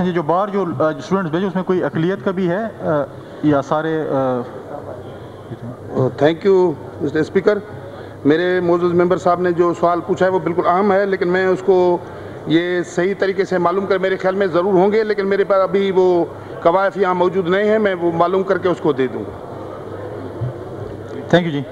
ये जो बाहर जो स्टूडेंट्स भेजे उसमें कोई अकलियत का भी है या सारे थैंक यू मिस्टर स्पीकर मेरे मौजूद मेंबर साहब ने जो सवाल पूछा है वो बिल्कुल अहम है लेकिन मैं उसको ये सही तरीके से मालूम कर मेरे ख्याल में ज़रूर होंगे लेकिन मेरे पास अभी वो कवायफ यहाँ मौजूद नहीं है मैं वो मालूम करके उसको दे दूँगा। Thank you ji.